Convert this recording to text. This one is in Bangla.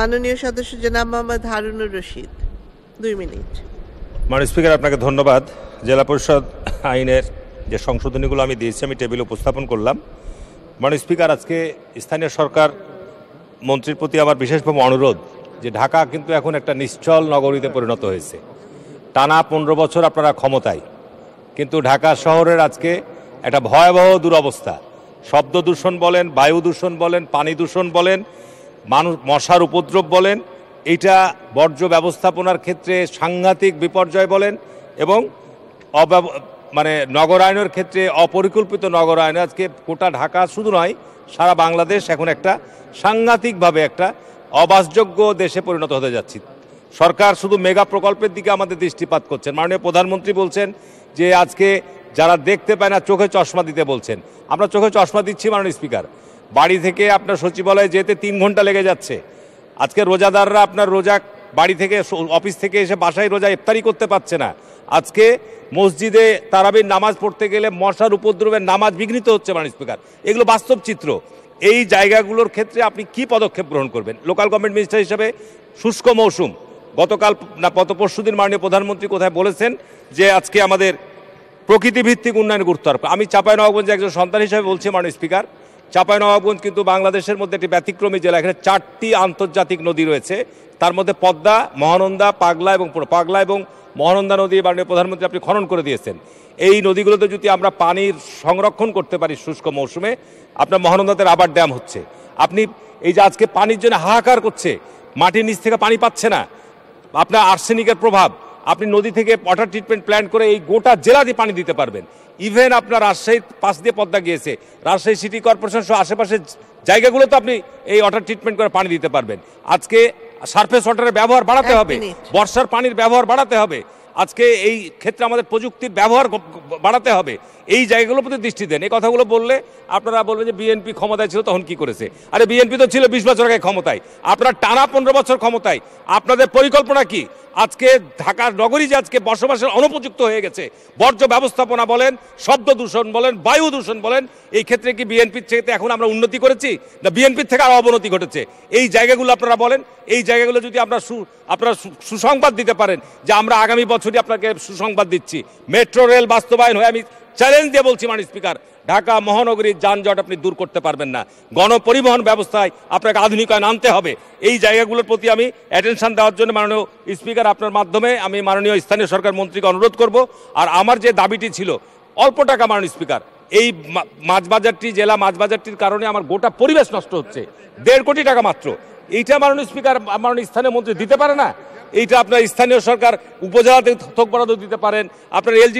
মাননীয় সদস্য জনাব মোহাম্মদ হারুনুর রশিদ। দুই মিনিট। মাননীয় স্পিকার, আপনাকে ধন্যবাদ। জেলা পরিষদ আইনের যে সংশোধনীগুলো আমি দিয়েছি, আমি টেবিলে উপস্থাপন করলাম। মাননীয় স্পিকার, আজকে স্থানীয় সরকার মন্ত্রীর প্রতি আমার বিশেষভাবে অনুরোধ যে ঢাকা কিন্তু এখন একটা নিশ্চল নগরীতে পরিণত হয়েছে। টানা পনেরো বছর আপনারা ক্ষমতায়। কিন্তু ঢাকা শহরের আজকে একটা ভয়াবহ দুরবস্থা। শব্দ দূষণ বলেন, বায়ু দূষণ বলেন, পানি দূষণ বলেন মানুষ মশার উপদ্রব বলেন, এটা বর্জ্য ব্যবস্থাপনার ক্ষেত্রে সাংঘাতিক বিপর্যয় বলেন এবং অব্যব মানে নগরায়নের ক্ষেত্রে অপরিকল্পিত নগরায়ন। আজকে গোটা ঢাকা শুধু নয়, সারা বাংলাদেশ এখন একটা সাংঘাতিকভাবে একটা অবাসযোগ্য দেশে পরিণত হতে যাচ্ছে। সরকার শুধু মেগা প্রকল্পের দিকে আমাদের দৃষ্টিপাত করছেন। মাননীয় প্রধানমন্ত্রী বলছেন যে আজকে যারা দেখতে পায় না, চোখে চশমা দিতে বলছেন। আমরা চোখে চশমা দিচ্ছি, মাননীয় স্পিকার। বাড়ি থেকে আপনার সচিবালয়ে যেতে তিন ঘণ্টা লেগে যাচ্ছে। আজকে রোজাদাররা আপনার রোজা বাড়ি থেকে অফিস থেকে এসে বাসায় রোজা ইফতারি করতে পারছে না। আজকে মসজিদে তারাবির নামাজ পড়তে গেলে মশার উপদ্রবের নামাজ বিঘ্নিত হচ্ছে মাননীয় স্পিকার। এগুলো বাস্তব চিত্র। এই জায়গাগুলোর ক্ষেত্রে আপনি কি পদক্ষেপ গ্রহণ করবেন? লোকাল গভর্নমেন্ট মিনিস্টার হিসেবে শুষ্ক মৌসুম। গতকাল না গত পরশুদিন মাননীয় প্রধানমন্ত্রী কোথায় বলেছেন যে আজকে আমাদের প্রকৃতি ভিত্তিক উন্নয়ন গুরুত্ব আমি চাঁপাইনবাবগঞ্জে একজন সন্তান হিসেবে বলছি মাননীয় স্পিকার চাঁপাইনবাবগঞ্জ কিন্তু বাংলাদেশের মধ্যে একটি ব্যতিক্রমী জেলা। এখানে চারটি আন্তর্জাতিক নদী রয়েছে। তার মধ্যে পদ্মা, মহানন্দা, পাগলা এবং পাগলা এবং মহানন্দা নদী মাননীয় প্রধানমন্ত্রী আপনি খনন করে দিয়েছেন। এই নদীগুলোতে যদি আমরা পানির সংরক্ষণ করতে পারি শুষ্ক মৌসুমে, আপনার মহানন্দাতে রাবার ড্যাম হচ্ছে। আপনি এই যে আজকে পানির জন্য হাহাকার করছে, মাটির নিচ থেকে পানি পাচ্ছে না। আপনার আর্সেনিকের প্রভাব আপনি নদী থেকে ওয়াটার ট্রিটমেন্ট প্ল্যান করে এই গোটা জেলা দিয়ে পানি দিতে পারবেন। ইভেন আপনার রাজশাহীর পাশ দিয়ে পদ্মা গিয়েছে রাজশাহী সিটি কর্পোরেশন সহ আশেপাশের জায়গাগুলোতে আপনি এই ওয়াটার ট্রিটমেন্ট করে পানি দিতে পারবেন। আজকে সারফেস ওয়াটারের ব্যবহার বাড়াতে হবে বর্ষার পানির ব্যবহার বাড়াতে হবে। আজকে এই ক্ষেত্রে আমাদের প্রযুক্তির ব্যবহার বাড়াতে হবে। এই জায়গাগুলোর প্রতি দৃষ্টি দেন। এই কথাগুলো বললে আপনারা বলবেন যে বিএনপি ক্ষমতায় ছিল, তখন কি করেছে? আরে বিএনপি তো ছিল বিশ বছর আগে ক্ষমতায়। আপনার টানা পনেরো বছর ক্ষমতায়। আপনাদের পরিকল্পনা কি? আজকে ঢাকার নগরী যে আজকে বসবাসের অনুপযুক্ত হয়ে গেছে, বর্জ্য ব্যবস্থাপনা বলেন, শব্দ দূষণ বলেন, বায়ু দূষণ বলেন, এই ক্ষেত্রে কি বিএনপির থেকে এখন আমরা উন্নতি করেছি? না বিএনপির থেকে আরও অবনতি ঘটেছে? এই জায়গাগুলো আপনারা বলেন, এই জায়গাগুলো যদি আমরা সু- আপনারা সুসংবাদ দিতে পারেন যে আমরা আগামী বছরই আপনাকে সুসংবাদ দিচ্ছি। মেট্রো রেল বাস্তবায়ন হয়ে আমি চ্যালেঞ্জ দিয়ে বলছি মাননীয় স্পিকার ঢাকা মহানগরীর যানজট আপনি দূর করতে পারবেন না। গণপরিবহন ব্যবস্থায় আপনাকে আধুনিকায়ন আনতে হবে। এই জায়গাগুলোর প্রতি আমি অ্যাটেনশন দেওয়ার জন্য মাননীয় স্পিকার আপনার মাধ্যমে আমি মাননীয় স্থানীয় সরকার মন্ত্রীকে অনুরোধ করব। আর আমার যে দাবিটি ছিল, অল্প টাকা মাননীয় স্পিকার এই মা- মাছ বাজারটি জেলা মাছ বাজারটির কারণে আমার গোটা পরিবেশ নষ্ট হচ্ছে। দেড় কোটি টাকা মাত্র। এইটা মাননীয় স্পিকার মাননীয় স্থানীয় মন্ত্রী দিতে পারে না? এইটা আপনার স্থানীয় সরকার উপজেলাতে থোক বরাদ্দ দিতে পারেন। আপনার এলজি